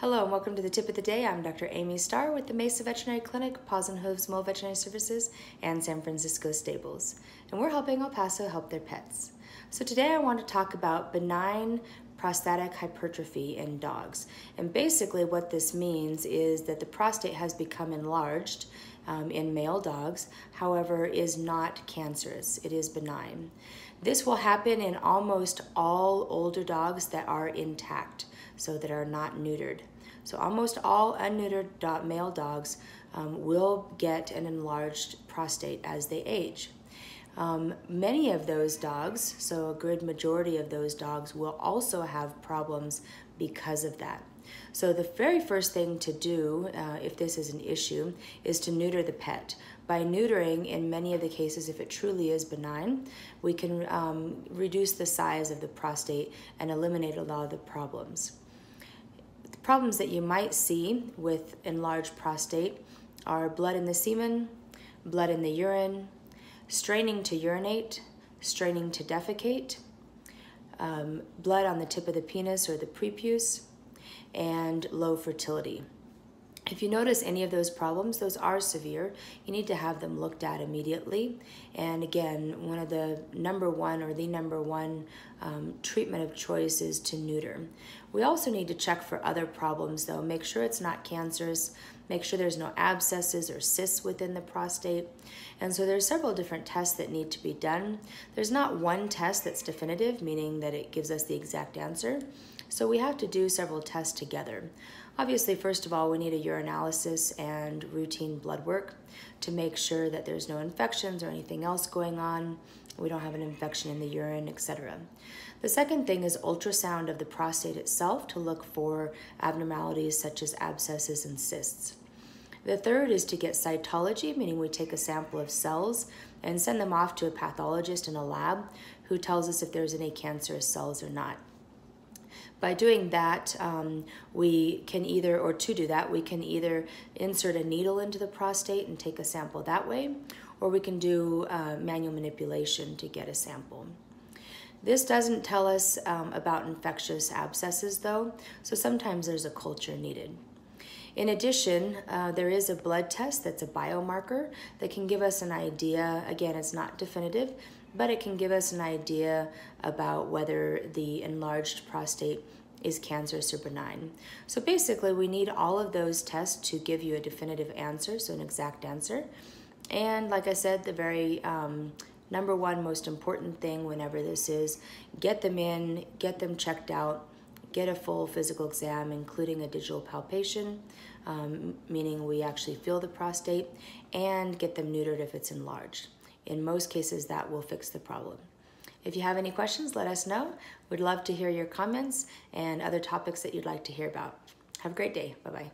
and welcome to the tip of the day. I'm Dr. Amy Starr with the Mesa Veterinary Clinic, Paws and Hooves Mobile Veterinary Services, and San Francisco Stables. And we're helping El Paso help their pets. So today I want to talk about benign prostatic hypertrophy in dogs. And basically what this means is that the prostate has become enlarged um, in male dogs, however, is not cancerous. It is benign. This will happen in almost all older dogs that are intact, so that are not neutered. So almost all unneutered do male dogs um, will get an enlarged prostate as they age. Um, many of those dogs, so a good majority of those dogs, will also have problems because of that. So the very first thing to do, uh, if this is an issue, is to neuter the pet. By neutering, in many of the cases, if it truly is benign, we can um, reduce the size of the prostate and eliminate a lot of the problems. Problems that you might see with enlarged prostate are blood in the semen, blood in the urine, straining to urinate, straining to defecate, um, blood on the tip of the penis or the prepuce, and low fertility. If you notice any of those problems, those are severe. You need to have them looked at immediately. And again, one of the number one or the number one um, treatment of choice is to neuter. We also need to check for other problems though. Make sure it's not cancerous. Make sure there's no abscesses or cysts within the prostate. And so there's several different tests that need to be done. There's not one test that's definitive, meaning that it gives us the exact answer. So we have to do several tests together. Obviously, first of all, we need a urinalysis and routine blood work to make sure that there's no infections or anything else going on. We don't have an infection in the urine, etc. The second thing is ultrasound of the prostate itself to look for abnormalities such as abscesses and cysts. The third is to get cytology, meaning we take a sample of cells and send them off to a pathologist in a lab who tells us if there's any cancerous cells or not. By doing that, um, we can either, or to do that, we can either insert a needle into the prostate and take a sample that way, or we can do uh, manual manipulation to get a sample. This doesn't tell us um, about infectious abscesses though, so sometimes there's a culture needed. In addition, uh, there is a blood test that's a biomarker that can give us an idea. Again, it's not definitive, but it can give us an idea about whether the enlarged prostate is cancerous or benign. So basically, we need all of those tests to give you a definitive answer, so an exact answer. And like I said, the very um, number one most important thing whenever this is get them in, get them checked out, get a full physical exam, including a digital palpation, um, meaning we actually feel the prostate, and get them neutered if it's enlarged. In most cases, that will fix the problem. If you have any questions, let us know. We'd love to hear your comments and other topics that you'd like to hear about. Have a great day. Bye bye.